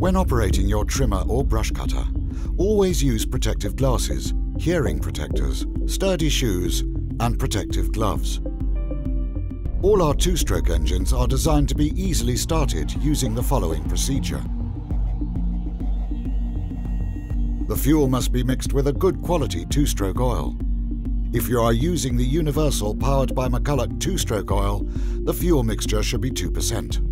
When operating your trimmer or brush cutter, always use protective glasses, hearing protectors, sturdy shoes and protective gloves. All our two-stroke engines are designed to be easily started using the following procedure. The fuel must be mixed with a good quality two-stroke oil. If you are using the universal powered by McCulloch two-stroke oil, the fuel mixture should be 2%.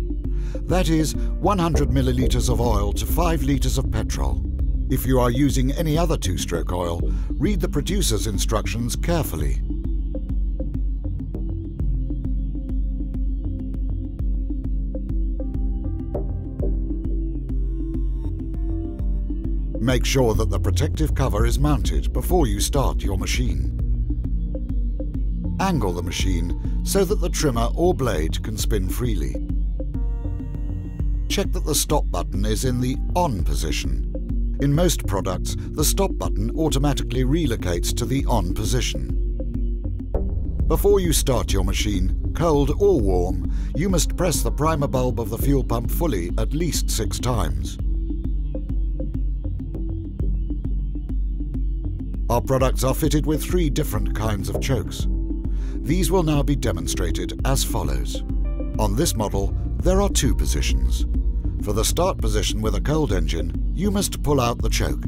That is 100 millilitres of oil to 5 litres of petrol. If you are using any other two-stroke oil, read the producer's instructions carefully. Make sure that the protective cover is mounted before you start your machine. Angle the machine so that the trimmer or blade can spin freely. Check that the stop button is in the on position. In most products, the stop button automatically relocates to the on position. Before you start your machine, cold or warm, you must press the primer bulb of the fuel pump fully at least six times. Our products are fitted with three different kinds of chokes. These will now be demonstrated as follows. On this model, there are two positions. For the start position with a cold engine, you must pull out the choke.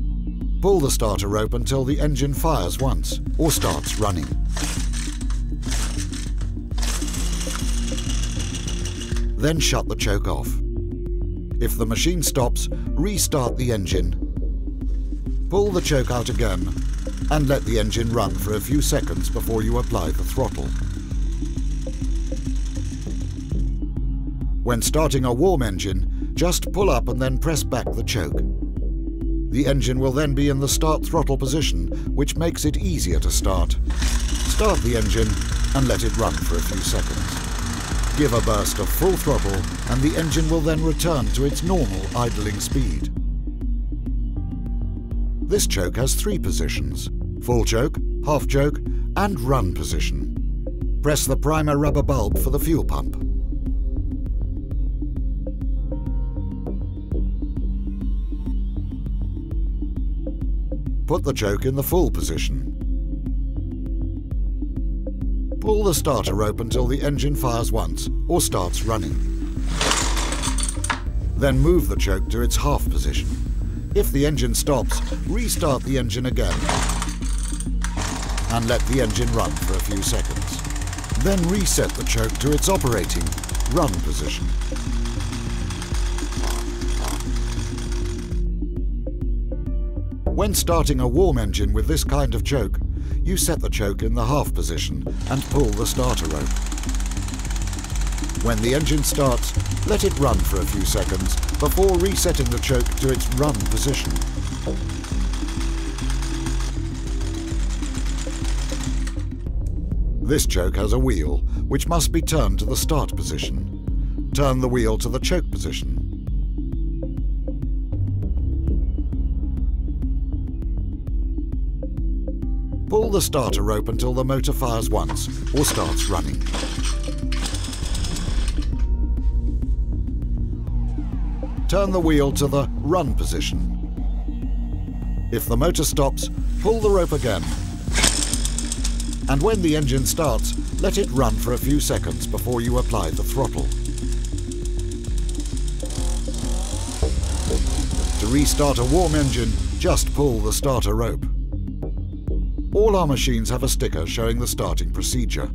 Pull the starter rope until the engine fires once or starts running. Then shut the choke off. If the machine stops, restart the engine. Pull the choke out again and let the engine run for a few seconds before you apply the throttle. When starting a warm engine, just pull up and then press back the choke. The engine will then be in the start throttle position, which makes it easier to start. Start the engine and let it run for a few seconds. Give a burst of full throttle and the engine will then return to its normal idling speed. This choke has three positions, full choke, half choke and run position. Press the primer rubber bulb for the fuel pump. Put the choke in the full position. Pull the starter rope until the engine fires once or starts running. Then move the choke to its half position. If the engine stops, restart the engine again and let the engine run for a few seconds. Then reset the choke to its operating run position. When starting a warm engine with this kind of choke, you set the choke in the half position and pull the starter rope. When the engine starts, let it run for a few seconds before resetting the choke to its run position. This choke has a wheel, which must be turned to the start position. Turn the wheel to the choke position. Pull the starter rope until the motor fires once or starts running. turn the wheel to the run position. If the motor stops, pull the rope again. And when the engine starts, let it run for a few seconds before you apply the throttle. To restart a warm engine, just pull the starter rope. All our machines have a sticker showing the starting procedure.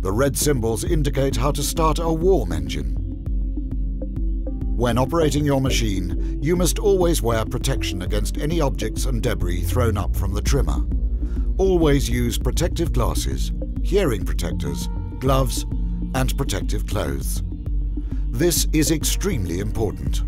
The red symbols indicate how to start a warm engine. When operating your machine, you must always wear protection against any objects and debris thrown up from the trimmer. Always use protective glasses, hearing protectors, gloves and protective clothes. This is extremely important.